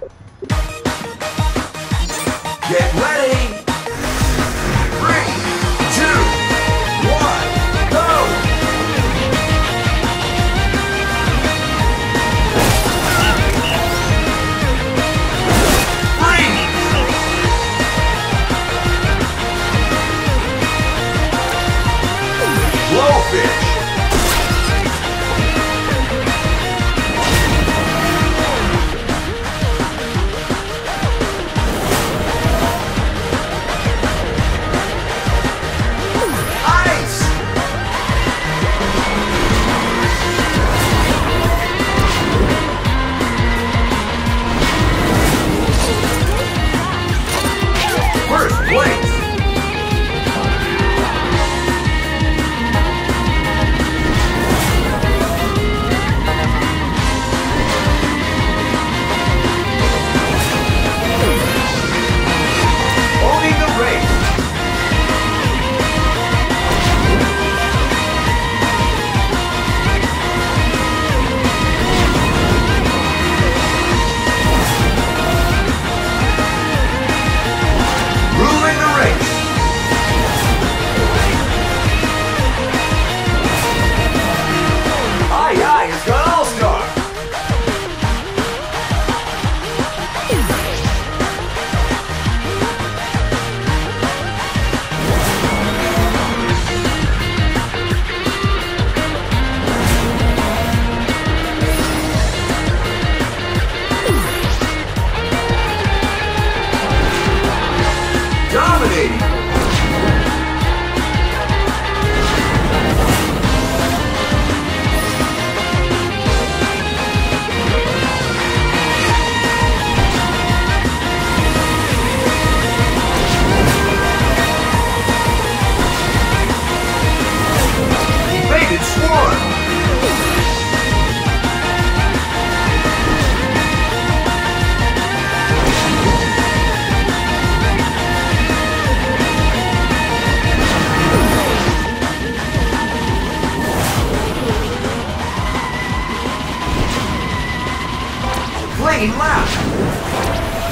Get ready! Three, two, one, go! Three! Blowfish! playing loud.